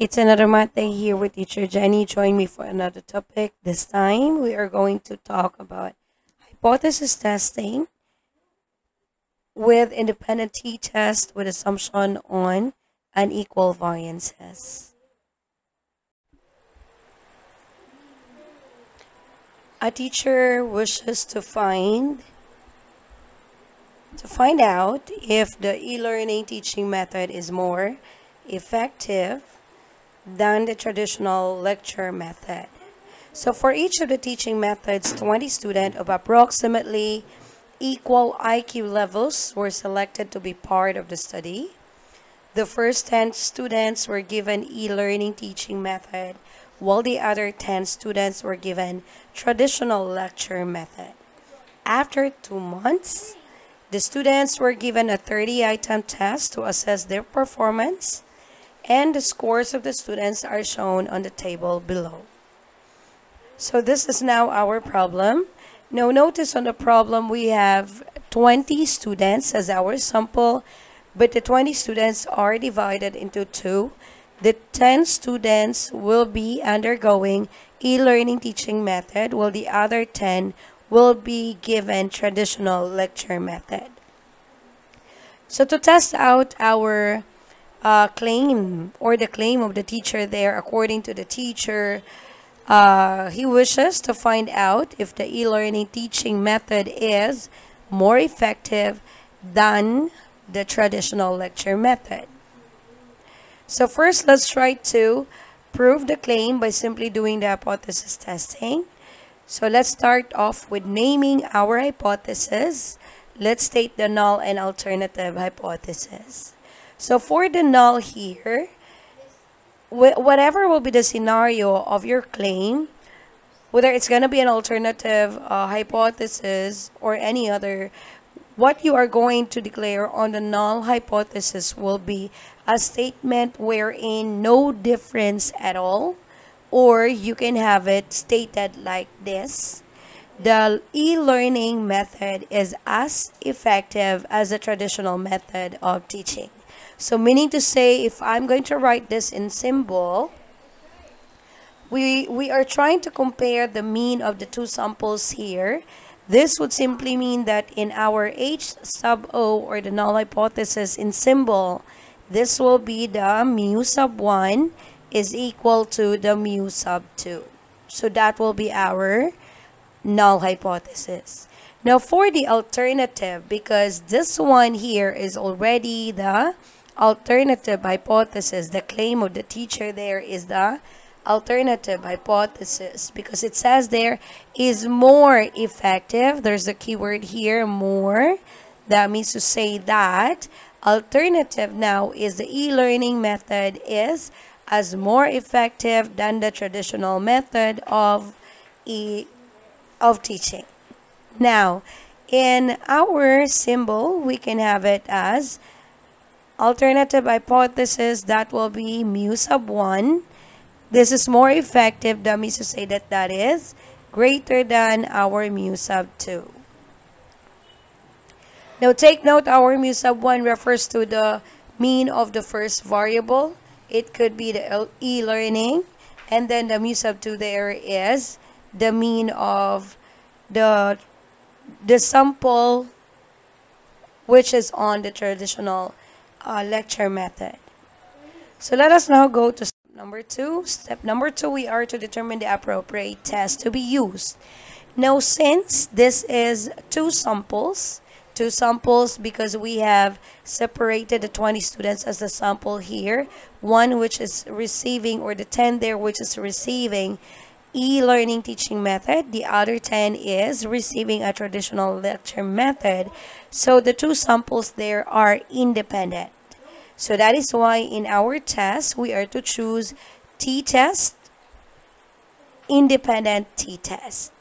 It's another math day here with teacher Jenny. Join me for another topic. This time we are going to talk about hypothesis testing with independent t-test with assumption on unequal variances. A teacher wishes to find to find out if the e-learning teaching method is more effective than the traditional lecture method. So for each of the teaching methods, 20 students of approximately equal IQ levels were selected to be part of the study. The first 10 students were given e-learning teaching method, while the other 10 students were given traditional lecture method. After two months, the students were given a 30-item test to assess their performance and the scores of the students are shown on the table below. So this is now our problem. Now notice on the problem we have 20 students as our sample, but the 20 students are divided into two. The 10 students will be undergoing e-learning teaching method, while the other 10 will be given traditional lecture method. So to test out our uh, claim or the claim of the teacher there according to the teacher uh, he wishes to find out if the e-learning teaching method is more effective than the traditional lecture method. So first let's try to prove the claim by simply doing the hypothesis testing. So let's start off with naming our hypothesis. Let's state the null and alternative hypothesis so for the null here, whatever will be the scenario of your claim, whether it's going to be an alternative uh, hypothesis or any other, what you are going to declare on the null hypothesis will be a statement wherein no difference at all, or you can have it stated like this. The e-learning method is as effective as the traditional method of teaching. So meaning to say, if I'm going to write this in symbol, we, we are trying to compare the mean of the two samples here. This would simply mean that in our H sub O or the null hypothesis in symbol, this will be the mu sub 1 is equal to the mu sub 2. So that will be our null hypothesis. Now for the alternative, because this one here is already the alternative hypothesis. The claim of the teacher there is the alternative hypothesis because it says there is more effective. There's the keyword here, more. That means to say that alternative now is the e-learning method is as more effective than the traditional method of e of teaching. Now, in our symbol, we can have it as Alternative hypothesis, that will be mu sub 1. This is more effective, that means to say that that is greater than our mu sub 2. Now take note, our mu sub 1 refers to the mean of the first variable. It could be the e-learning. And then the mu sub 2 there is the mean of the, the sample which is on the traditional uh, lecture method. So let us now go to step number two. Step number two, we are to determine the appropriate test to be used. Now, since this is two samples, two samples because we have separated the 20 students as the sample here, one which is receiving or the 10 there which is receiving e-learning teaching method. The other 10 is receiving a traditional lecture method. So the two samples there are independent. So that is why in our test, we are to choose t-test, independent t-test.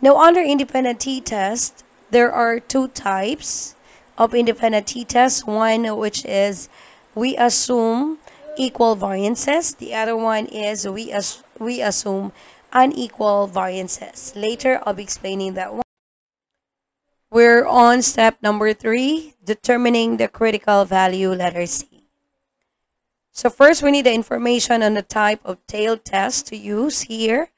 Now under independent t-test, there are two types of independent t-test. One which is we assume equal variances. The other one is we, as we assume unequal variances. Later, I'll be explaining that one. We're on step number three, determining the critical value, letter C. So first, we need the information on the type of tail test to use here.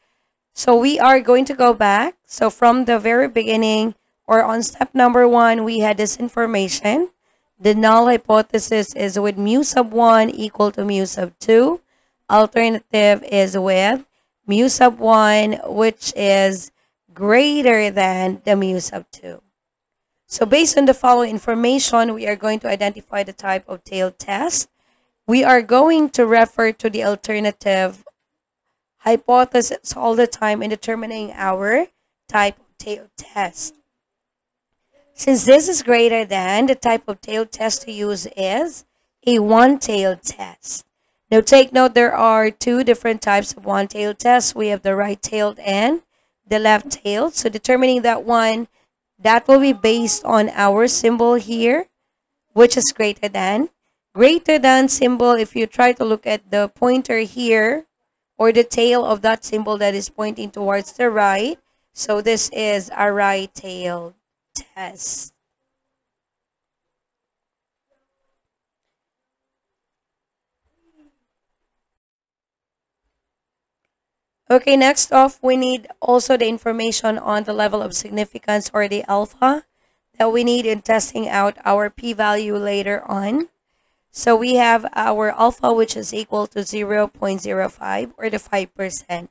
So we are going to go back. So from the very beginning or on step number one, we had this information. The null hypothesis is with mu sub 1 equal to mu sub 2. Alternative is with mu sub 1, which is greater than the mu sub 2. So based on the following information, we are going to identify the type of tail test. We are going to refer to the alternative hypothesis all the time in determining our type of tail test. Since this is greater than, the type of tail test to use is a one-tailed test. Now take note there are two different types of one-tailed tests. We have the right-tailed and the left-tailed. So determining that one, that will be based on our symbol here, which is greater than. Greater than symbol, if you try to look at the pointer here, or the tail of that symbol that is pointing towards the right, so this is a right-tailed test. Okay, next off, we need also the information on the level of significance or the alpha that we need in testing out our p-value later on. So we have our alpha, which is equal to 0 0.05 or the 5%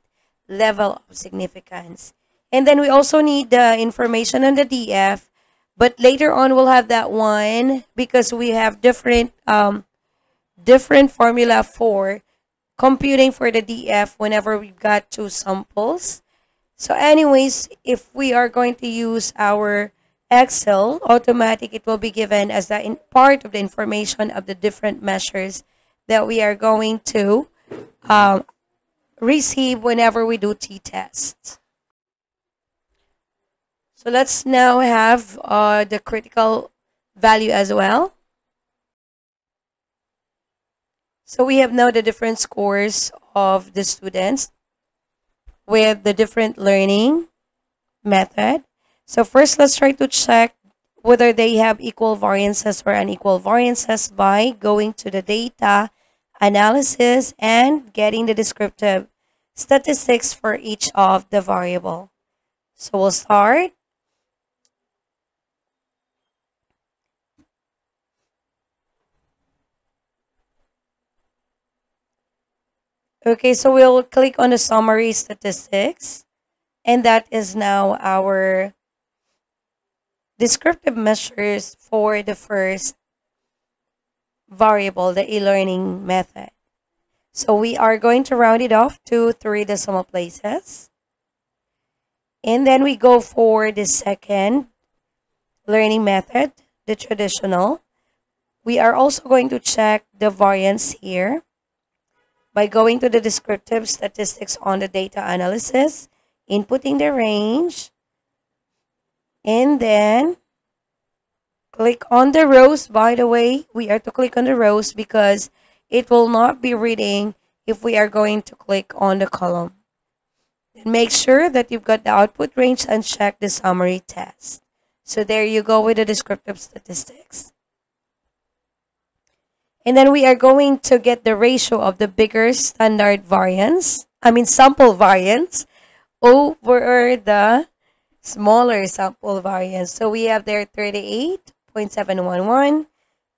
level of significance. And then we also need the information on the DF, but later on we'll have that one because we have different um, different formula for computing for the DF whenever we've got two samples. So anyways, if we are going to use our Excel, automatic, it will be given as the in part of the information of the different measures that we are going to um, receive whenever we do t-tests. So let's now have uh, the critical value as well. So we have now the different scores of the students with the different learning method. So first, let's try to check whether they have equal variances or unequal variances by going to the data analysis and getting the descriptive statistics for each of the variable. So we'll start Okay, so we'll click on the summary statistics. And that is now our descriptive measures for the first variable, the e-learning method. So we are going to round it off to three decimal places. And then we go for the second learning method, the traditional. We are also going to check the variance here by going to the descriptive statistics on the data analysis, inputting the range, and then click on the rows. By the way, we are to click on the rows because it will not be reading if we are going to click on the column. Make sure that you've got the output range and check the summary test. So there you go with the descriptive statistics. And then we are going to get the ratio of the bigger standard variance, I mean sample variance, over the smaller sample variance. So we have there 38.711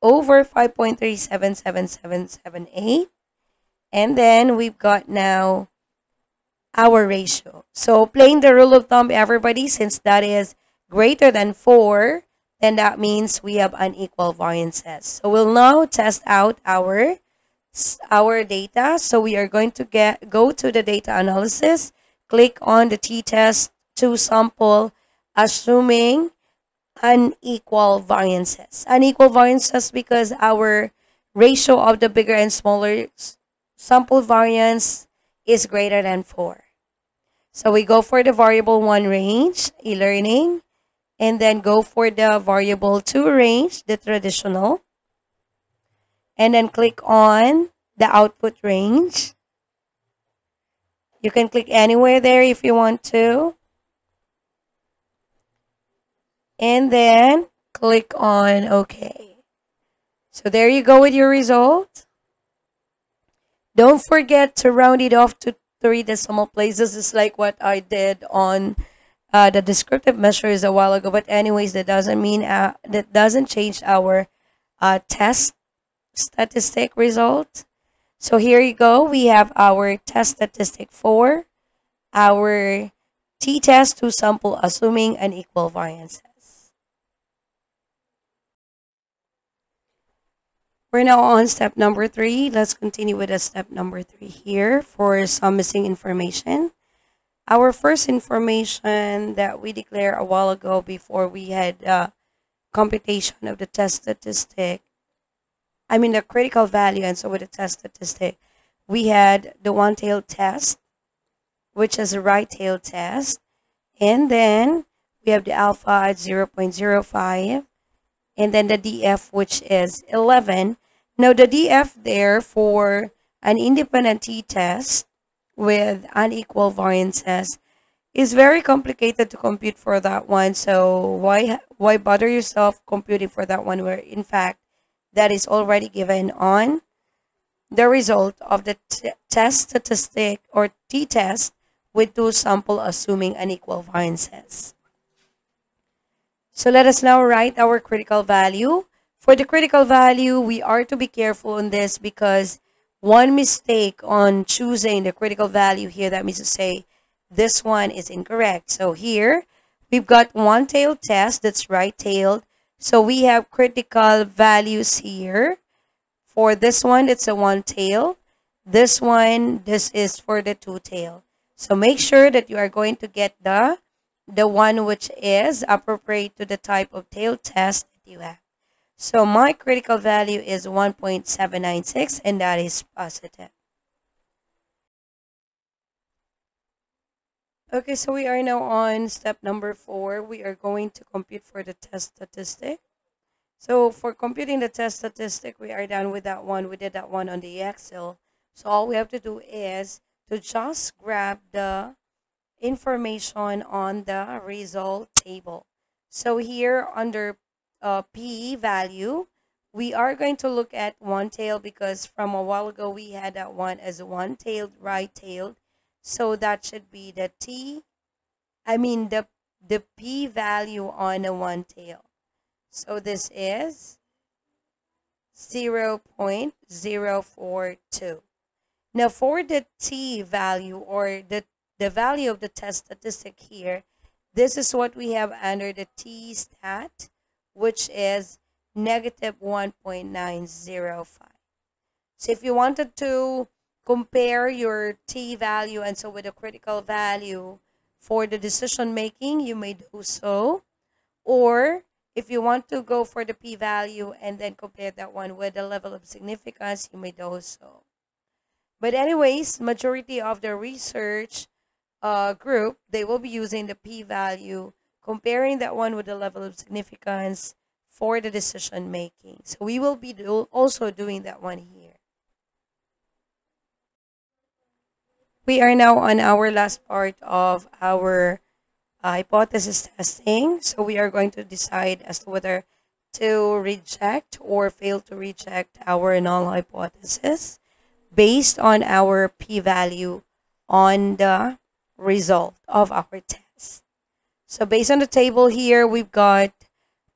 over 5.377778. And then we've got now our ratio. So playing the rule of thumb, everybody, since that is greater than 4, then that means we have unequal variances. So we'll now test out our, our data. So we are going to get go to the data analysis, click on the t-test two sample, assuming unequal variances. Unequal variances because our ratio of the bigger and smaller sample variance is greater than 4. So we go for the variable 1 range, e-learning, and then go for the variable two range, the traditional. And then click on the output range. You can click anywhere there if you want to. And then click on OK. So there you go with your result. Don't forget to round it off to three decimal places, It's like what I did on uh, the descriptive measures a while ago. But anyways, that doesn't mean uh, that doesn't change our uh, test statistic result. So here you go. We have our test statistic for our t-test two sample assuming an equal variances. We're now on step number three. Let's continue with the step number three here for some missing information. Our first information that we declared a while ago before we had uh, computation of the test statistic, I mean the critical value and so with the test statistic, we had the one-tailed test, which is a right-tailed test, and then we have the alpha at 0 0.05, and then the DF, which is 11. Now the DF there for an independent t-test with unequal variances is very complicated to compute for that one. So why why bother yourself computing for that one where in fact that is already given on the result of the test statistic or t-test with two sample assuming unequal variances. So let us now write our critical value. For the critical value, we are to be careful on this because one mistake on choosing the critical value here, that means to say this one is incorrect. So here, we've got one-tailed test that's right-tailed. So we have critical values here. For this one, it's a one-tail. This one, this is for the two-tail. So make sure that you are going to get the, the one which is appropriate to the type of tail test that you have. So my critical value is 1.796 and that is positive. Okay, so we are now on step number four. We are going to compute for the test statistic. So for computing the test statistic, we are done with that one. We did that one on the Excel. So all we have to do is to just grab the information on the result table. So here under uh, P value, we are going to look at one tail because from a while ago we had that one as one tailed, right tailed. So that should be the T, I mean the, the P value on a one tail. So this is 0 0.042. Now for the T value or the, the value of the test statistic here, this is what we have under the T stat which is negative 1.905. So if you wanted to compare your t value and so with a critical value for the decision making, you may do so. Or if you want to go for the p-value and then compare that one with the level of significance, you may do so. But anyways, majority of the research uh, group, they will be using the p-value comparing that one with the level of significance for the decision making. So we will be do also doing that one here. We are now on our last part of our uh, hypothesis testing. So we are going to decide as to whether to reject or fail to reject our null hypothesis based on our p-value on the result of our test. So based on the table here, we've got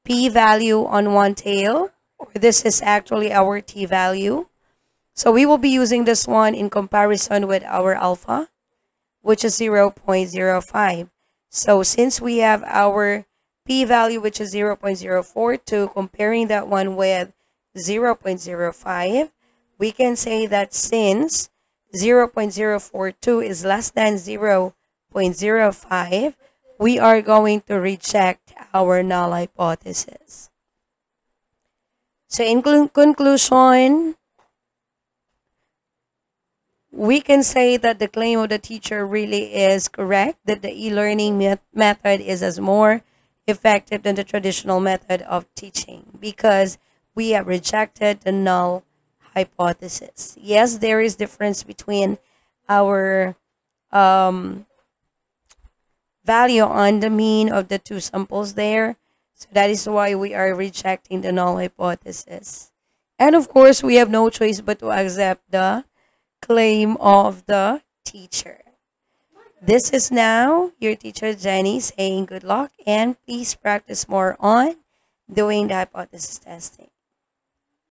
p-value on one tail, or this is actually our t-value. So we will be using this one in comparison with our alpha, which is 0 0.05. So since we have our p-value, which is 0 0.042, comparing that one with 0 0.05, we can say that since 0 0.042 is less than 0 0.05, we are going to reject our null hypothesis. So in conclusion, we can say that the claim of the teacher really is correct, that the e-learning met method is as more effective than the traditional method of teaching because we have rejected the null hypothesis. Yes, there is difference between our um, value on the mean of the two samples there. So that is why we are rejecting the null hypothesis. And of course, we have no choice but to accept the claim of the teacher. This is now your teacher Jenny saying good luck and please practice more on doing the hypothesis testing.